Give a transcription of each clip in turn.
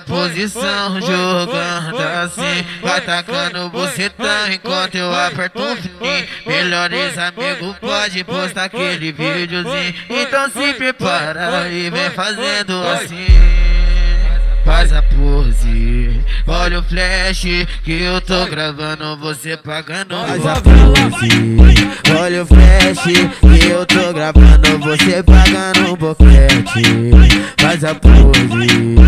posição, jogando assim. Vai tacando bucetão enquanto eu aperto o fim. Melhores amigos pode postar aquele videozinho. Então se prepara e vem fazendo assim. Faz a pose, olha o flash que eu tô gravando, você pagando. Faz a pose, olha o flash que eu tô gravando, você pagando um boquete. Faz a pose,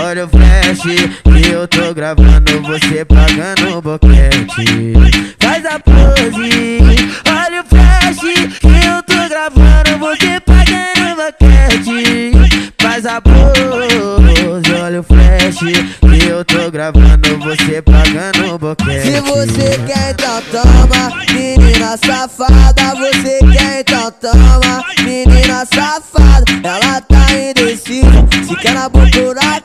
olha o flash que eu tô gravando, você pagando um boquete. Faz a pose, olha o flash que eu tô gravando, você pagando um boquete. Faz a pose, olha o flash que eu tô gravando, você pagando um boquete. Se você quer então toma, menina safada. Você quer então toma, menina safada.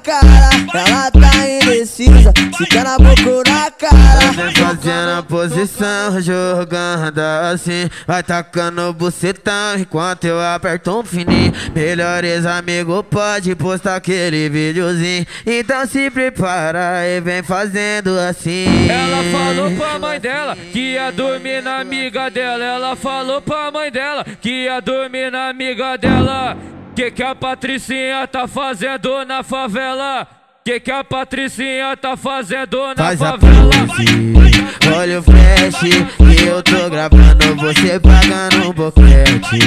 Cara. Ela tá indecisa, se quer na boca ou na cara. Vem fazendo a posição, jogando assim Vai tacando bucetão enquanto eu aperto um fininho Melhores amigos pode postar aquele videozinho Então se prepara e vem fazendo assim Ela falou pra mãe dela que ia dormir na amiga dela. Ela falou pra mãe dela que ia dormir na amiga dela. Que que a Patricinha tá fazendo na favela? Que que a Patricinha tá fazendo na Faz a favela? pose, olha o flash que eu tô gravando, você pagando um boquete.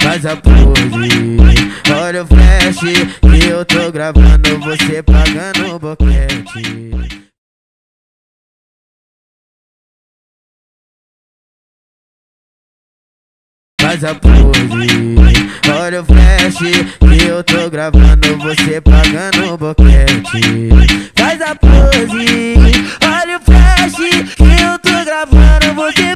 Faz a pose, olha o flash que eu tô gravando, você pagando um boquete. Faz a pose, Olha o flash que eu tô gravando você pagando o boquete. Faz a pose. Olha o flash que eu tô gravando você